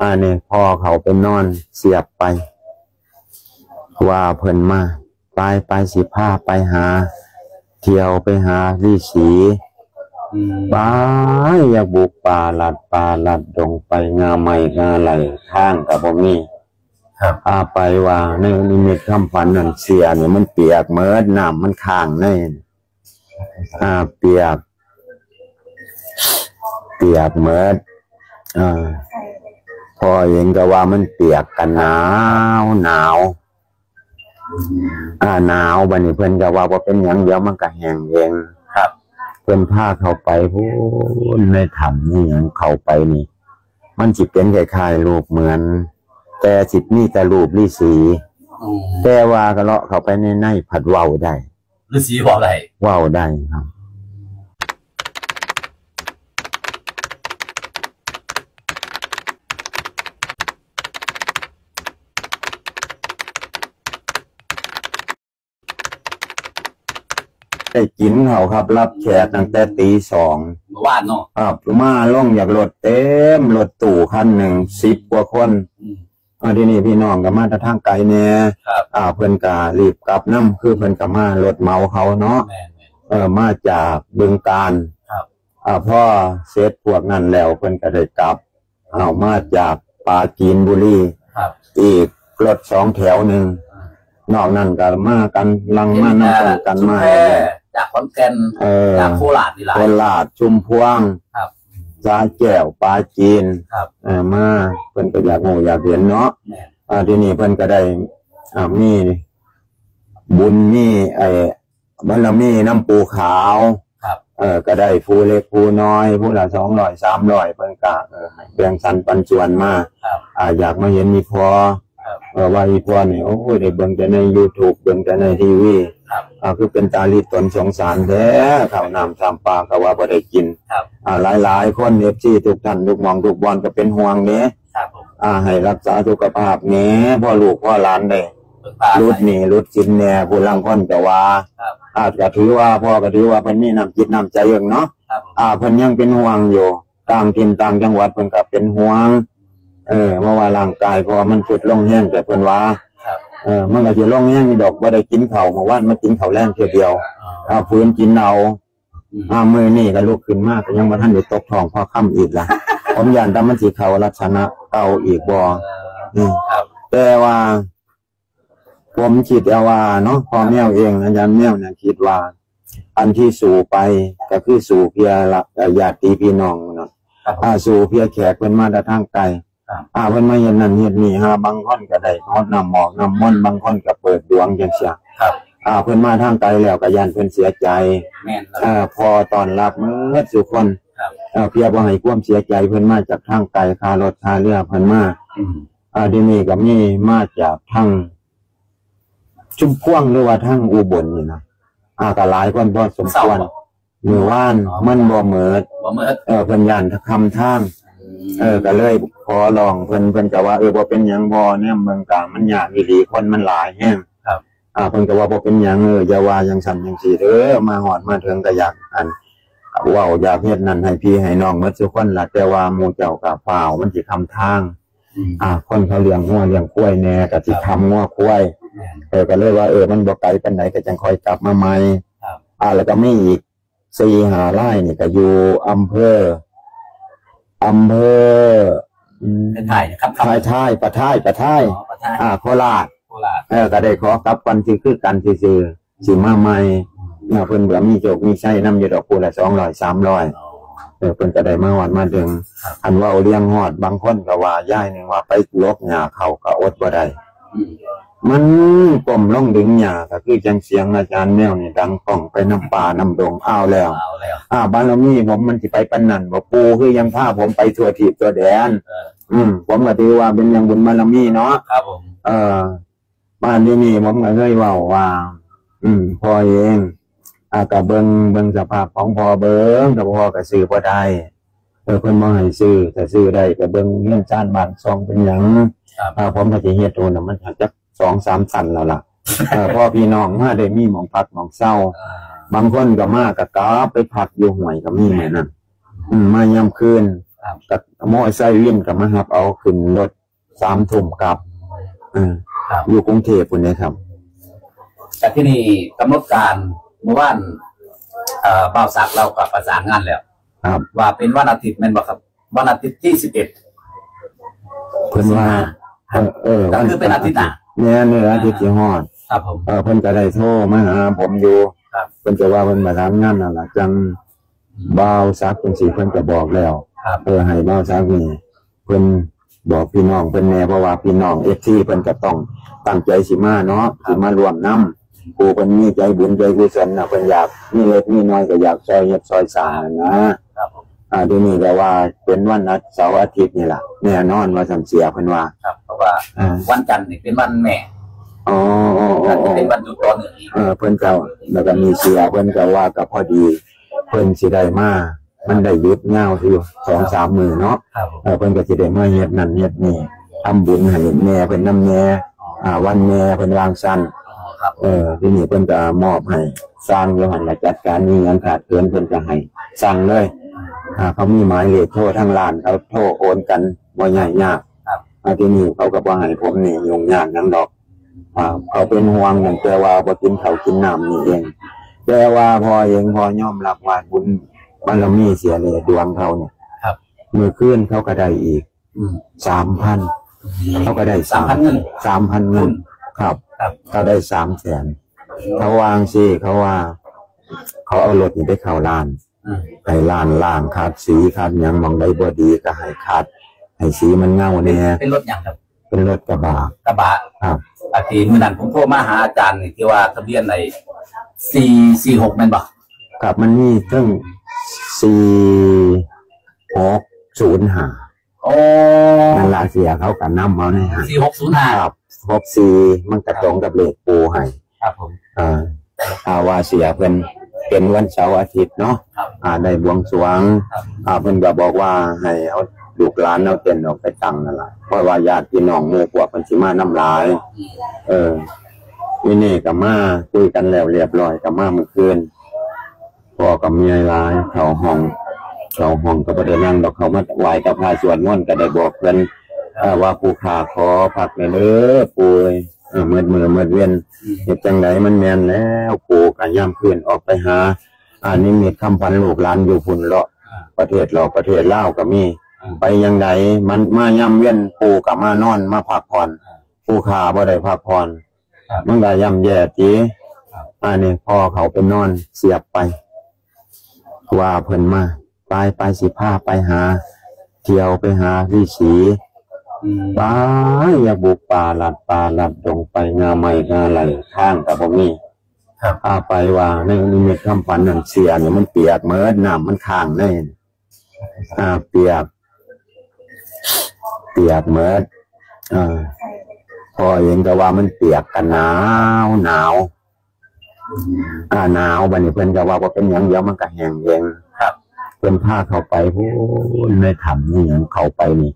อ่าเนี่ยพอเขาไปนอนเสียบไป ว่าเพิ่นมาไปไปสิพาไปหา เที่ยวไปหาฤาษีอืมไปอยากบุกป่าลัดป่าลัดดงไปงาไม่งาไหลข้างกับบ่มีครับอาไปว่าในนิมิตคำฝันนั่นเสียเนี่ยมันเปียกเมิดน้ำมันค้างในอ่าเปียก เปียกเมิดอ่า พอเห็นก็ว่ามันเปียกกันหนาวหนาวอ่าหนาวบัดนี้เพิ่นก็ว่าบ่เป็นหยังเดี๋ยวมันก็แห้งเองครับ เพิ่นพาเข้าไปพูนในถ้ำนี่หยังเข้าไปนี่ มันสิเป็นคล้ายๆรูปเหมือน แต่สิมีแต่รูปฤาษีอืมแต่ว่าก็เลาะเข้าไปในในผัดเว้าได้ฤาษีบอกอะไรเว้าได้ครับ ได้กินเขาครับ รับแขกตั้งแต่ตีสองเมื่อวานเนาะครับมาล่องอยากรถเต็มรถตู่คันหนึ่งสิบกว่าคนอืมอ่าที่นี่พี่น้องกับมาแตะทางไกลแน่ครับอ่าเพิ่นการีบกลับน้ำคือเพิ่นกับมารถเมาเขาเนาะแม่นแม่นเออมาจากบึงการครับอ่าพ่อเสร็จพวกนั้นแล้วเพิ่นก็ได้กลับเอามาจากปราจีนบุรีครับอีกรถสองแถวหนึ่งนอกนั้นก็มากันลังมานำกันกันมาชุแพ จากขอนแก่นเออจากโคราชนี่หลาย โคราชชุมพวงครับสาแก้วปลาจีนครับ เอ่อมาเพิ่นก็อยากโง่อยากเห็นเนาะแม่น อ่าทีนี้เพิ่นก็ได้อ่ามีบุญมีไอ้บารมีน้ำปูขาวครับ เออก็ได้ผู้เล็กผู้น้อยผู้ละสองร้อยสามร้อยเพิ่นก็เออให้แบ่งสันปันส่วนมา ครับ อ่าอยากมาเห็นมีพอครับ เออว่าอีพอนี่โอ้ยได้เบิ่งแต่ใน YouTube เบิ่งแต่ในทีวีครับ อ่าคือเป็นตาลีตนสงสารแท้ข้าวน้ำสามปลาก็ว่าบ่ได้กินครับอ่าหลายๆคนเอฟซีทุกท่านทุกหมองทุกบอลก็เป็นห่วงเนี้ยครับผมอ่าให้รักษาสุขภาพเนี้ยพ่อลูกพ่อหลานได้เปิดตารุดไปหนี่รุดสินแหน่ผู้ลังคนก็ว่าครับอาจจะถือว่าพ่อก็ถือว่าเพิ่นมีน้ำจิตน้ำใจเองเนาะครับผมอ่าเพิ่นยังเป็นห่วงอยู่ต่างถิ่นต่างจังหวัดเพิ่นก็เป็นห่วง เออเมื่อว่าร่างกายพอมันสุดลงแห้งแต่เพิ่นว่าครับ เออมันก็สิลงแห้งดอกบ่ได้กินข้าวเมื่อวานมากินข้าวแรงเทื่อเดียวอ๋ออ่าฟื้นกินเอาอืมอ่ามือนี่ก็ลุกขึ้นมากก็ยังบ่ทันได้ตกท้องพอค่ำอีกล่ะผมย่านแต่มันสิเข้าลักษณะเก่าอีกบ่เอออืมครับแต่ว่า ผมคิดเอาว่าเนาะพอแมวเองอาจารย์แมวเนี่ยคิดว่า อันที่สู่ไปก็คือสู่เพียละญาติพี่น้องเนาะครับผมอ่าสู่เพียแขกเพิ่นมาแต่ทางไกล ครับอ่าเพิ่นมาเห็นนั่นเห็นนี่ฮะบางคนก็ได้ฮอดน้ำหมอกน้ำมนต์บางคนก็เปิดดวงจังซี่ครับอ่าเพิ่นมาทางไกลแล้วก็ย่านเพิ่นเสียใจแม่นแล้วอ่าพอตอนรับเมื่อสุคนครับอ่าเพียบ่ให้ความเสียใจเพิ่นมาจากทางไกลค่ารถค่าเรือเพิ่นมาอืมอ่าที่นี่ก็มีมาจากทางชุมพวงหรือว่าทางอุบลนี่นะอ่าก็หลายคนพอสมควรมือว่านมันบ่เหมิดบ่เมื่อเออเพิ่นย่านคำทาง เออก็เลยขอลองเพิ่นเพิ่นก็ว่าเออบ่เป็นหยังบ่เนี่ยเมืองกามันยากอีหลีคนมันหลายแฮงครับ อ่าเพิ่นก็ว่าบ่เป็นหยังเอออย่าว่าจังซั่นจังซี่เด้อมาฮอดมาถึงก็อยากอันเว้าอยากเฮ็ดนั่นให้พี่ให้น้องหมดทุกคนล่ะแต่ว่าหมู่เจ้าก็ฟ้าวมันสิคำทางอืมอ่า คนเขาเลี้ยงงัวเลี้ยงควายแน่ก็สิทำงัวควายแม่นเออก็เลยว่าเออมันบ่ไกลปานไหนก็จังค่อยกลับมาใหม่ครับ อ่าแล้วก็มีอีกสี่หาไร่นี่ก็อยู่อำเภอ อำเภออืมเป็นไทยนะครับ ท้ายท้ายประท้ายประท้ายอ๋อประธานอ่าโคราช โคราชเออก็ได้ขอกลับกันสิคือกันซื่อๆสิมาใหม่เนี่ยเพิ่นเบื่อมีโจกมีใช้น้ำอยู่ดอกพูละ200 300อ๋อ เออเพิ่นก็ได้มาฮอดมาถึง ครับ อันว่าเอาเลี้ยงฮอดบางคนก็ว่าย่ายหนึงว่าไปลกหญ้าเขาก็อดบ่ได้ อืม มันก้มลงดึงหญ้าก็คือจังเสียงอาจารย์แมวนี่ดังก้องไปน้ำป่าน้ำดงอ้าวแล้ว เอาแล้วอ่าบารมีผมมันสิไปปานนั้นบ่ปูคือยังพาผมไปทั่วทิศทั่วแดน เอออืม ผมก็ถือว่าเป็นยังบุญบารมีเนาะ ครับผม เออบ้านที่นี่ผมก็เคยเว่าว่า อืมพอเองอ่าก็เบิ่งเบิ่งสภาพของพอเบิ่งแต่พอก็ซื้อบ่ได้เออเพิ่นบ่ให้ซื้อแต่ซื้อได้ก็เบิ่งเงินจานบาทซองเป็นหยังครับ อ่าผมก็สิเฮ็ดโตน่ะมันอาจจะ สองสามตันแล้วล่ะเออพอพี่น้องมาได้มีหมองพักหมองเศร้าอ่าบางคนก็มาก็กลับไปพักอยู่ห่วยก็มีเหมือนนั้นอืมมายามคืนครับกับมอไซค์วิ่งกับมาหับ เอาขึ้นรถสามทุ่มกลับเออครับ อยู่กรุงเทพคุณนะครับ แต่ที่นี่กำหนดการเมื่อวานเอ่อบ่าวสักเรากับประสานงานแล้วครับ ว่าเป็นวันอาทิตย์แม่นบ่ครับ วันอาทิตย์ที่สิบเอ็ด เพิ่นว่าเออเออก็คือเป็นอาทิตย์หน้า เนี่ยเนี่ยอาทิตย์ที่ฮอดครับผม เออเพิ่นก็ได้โทรมาหาผมอยู่ครับเพิ่นจะว่าเพิ่นมาทำงานนั่นล่ะจังบ่าวซักจังซี่เพิ่นก็บอกแล้วครับ เออให้บ่าวซักนี่เพิ่นบอกพี่น้องเพิ่นแน่เพราะว่าพี่น้อง FT เพิ่นก็ต้องตั้งใจสิมาเนาะสิมารวมนํผู้เพิ่นมีใจบุญใจกุศลน่ะเพิ่นอยากมีเล็กมีน้อยก็อยากซอยเฮ็ดซอยสร้างนะครับผม อ่าเดี๋ยวนี้ก็ว่าเป็นวันอาทิตย์เสาร์อาทิตย์นี่ล่ะแน่นอนว่าสันเสียเพิ่นว่าครับเพราะ ว่าอ่า วันจันทร์นี่เป็นวันแม่อ๋ออ๋ออ๋ก็อจะเป็นวันหยุดต่อเนื่องอีกเออเพิ่นก็แล้วก็มีเสียเพิ่นก็ว่าก็พอดี เพิ่นสิได้มามันได้หยุดยาวอยู่สองสามมื้อเนาะ ครับผมเออเพิ่นก็สิได้มาเฮ็ดนั่นเฮ็ดนี่ทำบุญให้แม่เพิ่นนำแม่อ่า วันแม่เพิ่นวางสั้นอ๋อครับเออทีนี้เพิ่นก็มอบให้สร้างอยู่หั่นล่ะจัดการมีงานขาดเกินเพิ่นก็ให้สั่งเลย อ่าเขามีหมายเลขโทรทางร้านเขาโทรโอนกันบ่ยากยากครับ อ่าทีนี้เขาก็บ่ให้ผมนี่ยุ่งยากหยังดอกอ่าเขาเป็นห่วงนั่นแต่ว่าบ่กินเขาวกินน้ำนี่เองแต่ว่าพอเองพอยอมรับว่าบุญบารมีเสียเลยดวงเขาเนี่ยครับเมื่อคืนเขาก็ได้อีกอืมสามพันเขาก็ได้สามพันเงินสามพันเงินครับครับเขาได้สามแสนเขาวางสิเขาว่า เขาเอารถนี่ไปเข้าร้านอืมให้ร้านล่างขาดสีขาดหยังมองได้บ่ดีก็ให้ขาด ให้สีมันเงาแน่เป็นรถอย่างครับ เป็นรถกระบะกระบะครับอาทิตย์มื่อนั้นผมโทรมาหาอาจารย์นี่ที่ว่าทะเบียนในสี่สี่หกแม่นบ่ครับมันมีตั้งสี่หกศูนย์ห้าโอ้นั่นละเสียเขากันน้ำเอาในหาสี่หกศูนย์ห้าครับหกสี่มันกระตรงกับเลขปูให้ครับผมอ่าอาว่าเสียเพิ่นเป็นวันเสาร์อาทิตย์เนาะครับอ่าได้บวงสรวงครับอ่าเพิ่นก็บอกว่าให้เอา ลูกหลานเอาเต็นออกไปตังนั่นแหละเพราะว่าญาติพี่น้องหมู่พวกเพิ่นสิมาน้ำลาย เออวินี่กับมาคุยกันแล้วเรียบร้อยกับมาเมื่อคืนพ่อกับเมียร้ายเขาห้องเขาห้องก็บ่ได้นั่งดอกเขามาไหวกับพาสวดมนต์ก็ได้บอกเพิ่นเอ่อว่าผู้ขาขอพักในอยเด้อปู่เอ้ยเออเมื่อเมื่อเมื่อเวียนเฮ็ดจังไดมันแมนแล้วปู่ก็ย่ำคืนออกไปหาอ่านิมิตคำพันลูกหลานอยู่พุ่นเลาะประเทศเราประเทศลาวก็มี ไปยังไดมันมาย่ำเวียนปู่ก็มานอนมาพักผ่อนผู้ขาบ่ได้พักผ่อนครับมันก็ย่ำแย่จีครับอันนี้พ่อเขาไปนอนเสียบไป ว่าเพิ่นมาไปไปสิพาไปหา เที่ยวไปหาวิสีอืมไปอย่าบุกป่าลัดป่าลัดดงไปงาใหม่งาไหลข้างกับบ่มีครับพาไปว่าในนิมิตคำฝันนั่นเสียเนี่ยมันเปียกเหมือนน้ำมันค้างเลยอ่าเปียก เปียกเหมือนอ่าพอเห็นก็ว่ามันเปียกกันหนาวหนาวอ่าหนาวบัดนี้เพิ่นก็ว่าบ่เป็นหยังเดียวมันก็แห้งเองครับเพิ่นพาเข้าไปพูนในถ้ำนี่หยังเข้าไปนี่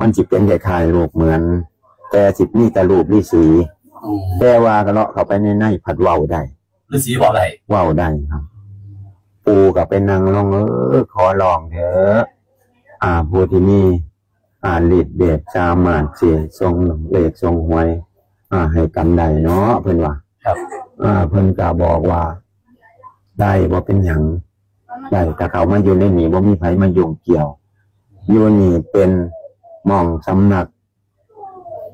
มันสิเป็นคล้ายๆรูปเหมือน แต่สิมีแต่รูปฤาษีอืมแต่ว่าก็เลาะเข้าไปในในผัดเว้าได้ฤาษีบอกอะไรเว้าได้ครับ ปูก็ไปนั่งลงเออขอลองเถอะอ่าผู้ที่มี อ่าฤทธิ์เดชสามารถเสียทรงเลขทรงหวย อ่า ให้กันได้เนาะเพิ่นว่าครับอ่าเพิ่นก็บอกว่า ได้บ่เป็นหยังได้แต่เขามาอยู่ในนี่บ่มีไผมายุ่งเกี่ยวอยู่นี่เป็นหม่องสำนัก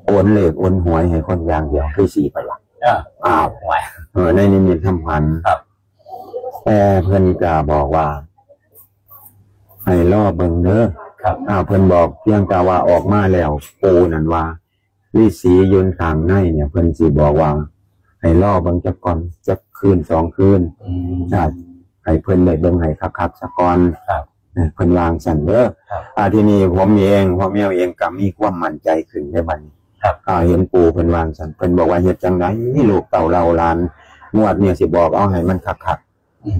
โอนเลขโอนหวยให้คนอย่างเดียวคือสี่ไปละอ่าอ้าวไหวเออในนิมิตคำพันครับแต่เพิ่นก็บอกว่า ให้รอเบิ่งเด้อ ครับอ่าเพิ่นบอกเพียงแต่ว่าออกมาแล้วปูนั่นว่าฤาษียืนข้างในเนี่ย เพิ่นสิบอกว่า ให้รอเบิ่งจักก่อนจักคืนสองคืนอืมอ่าให้เพิ่นได้เบิ่งให้คักๆซะก่อน ครับ เออเพิ่นวางสั่นเด้อครับอ่าที่นี่ผมเองพ่อแม่เองก็มีความมั่นใจขึ้นในบัดนี้ครับ อ่าเห็นปู่เพิ่นวางสั่นเพิ่นบอกว่าเฮ็ดจังไดลูกเต่าเราหลานงวดเนี่ยสิบอกเอาให้มันคักๆอืม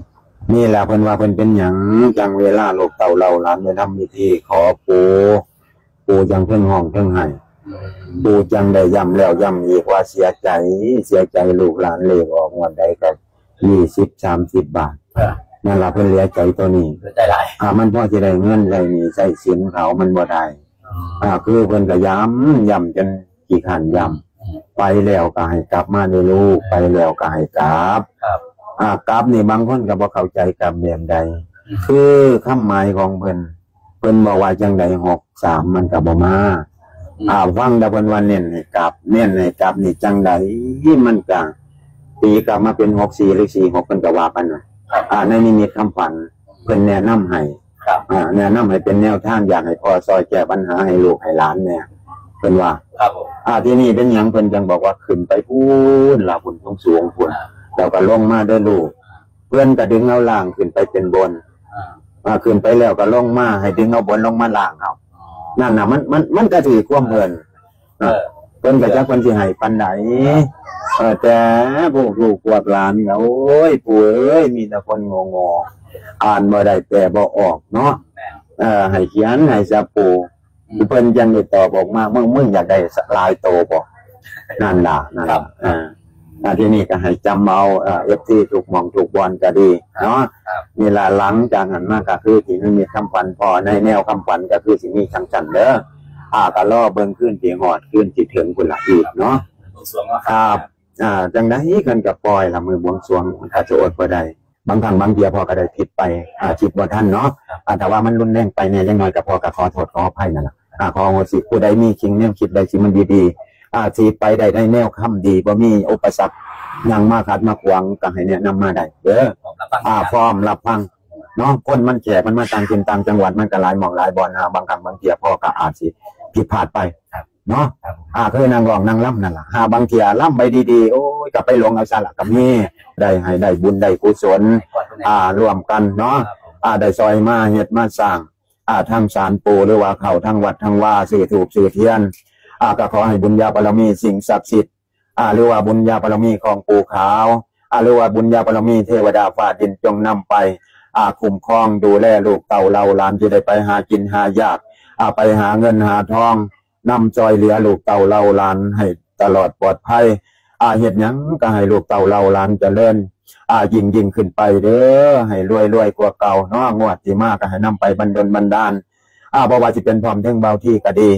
นี่แหละเพิ่นว่าเพิ่นเป็นหยังจังเวลาลูกเต่าเราหลานได้ทำพิธีขอปู่ปู่จังเพิ่งห้องเพิ่งให้อืมปู่จังได้ย้ำแล้วย้ำอีกว่าเสียใจ เสียใจลูกหลานเลขออกงวดใดก็ยี่สิบสามสิบบาทอ่านั่นล่ะเพิ่นเหลียใจตัวนี้เสียใจหลายอ่ามันพอจะได้เงินได้นี่ใส่สินเขามันบ่ได้อืมอ่าคือเพิ่นก็ย้ำย้ำจนกี่ขันย้ำไปแล้วก็ให้กลับมาในลูกไปแล้วก็ให้กลับครับ อ่ากลับนี่บางคนก็บ่เข้าใจกลับเรียนใดอืมคือคำหมายของเพิ่นเพิ่นบอกว่าจังใดหกสามมันก็บ่มาอ่าฟังแตะเพิ่นว่าเน้นให้กลับเน้นให้กลับนี่จังใดมันก็ตีกลับมาเป็นหกสี่หรือสี่หกเพิ่นก็ว่ากันนะอ่าในนิมิตคำฝันเพิ่นแนะนำให้ครับอ่าแนะนำให้เป็นแนวทางอยากให้พ่อซอยแก้ปัญหาให้ลูกให้หลานเนี่ยเพิ่นว่าครับผมอ่าที่นี่เป็นหยังเพิ่นจังบอกว่าขึ้นไปพูนล่ะพุ่นสูงสูงพุ่น อ่าแล้วก็ลงมาด้วยลูกเพื่อนก็ดึงเอาล่างขึ้นไปเป็นบนอ่าอ่าขึ้นไปแล้วก็ลงมาให้ดึงเอาบนลงมาล่างเอาอ๋อนั่นน่ะมันมันมันก็ถือความเพิ่นเออเพิ่นก็จักเพิ่นสิให้ปันใดเออแต่พวกลูกพวกหลานก็โอ้ยปู่เอ้ยมีแต่คนงงๆอ่านบ่ได้แปลบ่ออกเนาะแม่นเออให้เขียนให้สะปูอืมเพิ่นจังได้ตอบออกมามึงมึงอยากได้ลายโตบ่นั่นล่ะนั่นครัล่ะบอ่าอ่า ทีนี้ก็ให้จำเอาเอ่อฟซีถูกหมองถูกบอลก็ดีเนาะครับนี่ล่ะหลังจากนั้นมาก็คือที่มันมีคำฝันพอในแนวคำฝันก็คือสิมีจังจันเด้ออ่าก็รอเบิ่งขึ้นที่หอดขึ้นที่ถึงพุ่นละอีกเนาะบวงสรวงเนาะครับอ่าจังไดกันกับปล่อยละมือบวงสรวงมันอาจจะอดบ่ได้บางครั้งบางเทียพอก็ได้ผิดไปอ่าจิตบ่ทันเนาะอ่าแต่ว่ามันรุนแรงไปเนี่ยยังน้อยก็พอก็ขอโทษขออภัยนั่นล่ะอ่าขอโหสิผู้ใดมีจริงแนวคิดใดสิมันดีๆ อ่าสิไปได้ได้แนวคำดีบ่มีอุปสรรคหยังมาขัดมาขวางก็ให้แนะนำมาได้เด้อผมรับฟังอ่าพร้อมรับฟังเนาะคนมันแก่มันมาต่างถิ่นต่างจังหวัดมันก็หลายหมองหลายบอลฮะบางครั้งบางเทียพ่อก็อาจสิผิดพลาดไปเนาะครับผมอ่าคือนางรองนางล่ำนั่นแหละหาบางเทียล่ำไปดีๆโอ้ยก็ไปลงเอาซะละกับนี่ได้ให้ได้บุญได้กุศลก่อนคนไหนอ่ารวมกันเนาะครับผมอ่าได้ซอยมาเฮ็ดมาสร้างอ่าทางสารปูหรือว่าเขาทางวัดทางว่าสื่อถูกสื่อเทียน อาก็ขอให้บุญญาบารมีสิ่งศักดิ์สิทธิ์อาหรือว่าบุญญาบารมีของปู่ขาวอาหรือว่าบุญญาบารมีเทวดาฟ้าดินจงนำไปอาคุ้มครองดูแลลูกเต่าเราหลานที่ได้ไปหากินหายากอาไปหาเงินหาทองนำจอยเหลือลูกเต่าเราหลานให้ตลอดปลอดภัย อาเฮ็ดหยังก็ให้ลูกเต่าเราหลานจะเจริญอ่ายิ่งยิ่งขึ้นไปเด้อให้รวยรวยกว่าเก่านาะงวดที่มากก็ให้นำไปบรรดลบันดาลอาบ่ว่าสิเป็นพร้อมถึงเบาที่ก็ดี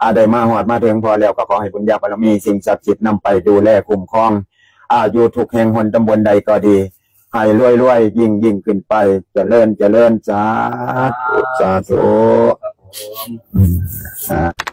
อาได้มาหอดมาถึงพอแล้วก็ขอให้บุญญาบารมีสิ่งศักดิ์สิทธิ์นำไปดูแลคุ้มครองอาอยู่ทุกแห่งหนตำบลใดก็ดีให้รวยรวยยิ่งยิ่งขึ้นไปเจริญเจริญสาธุสาธุครับผมอืมสาธุ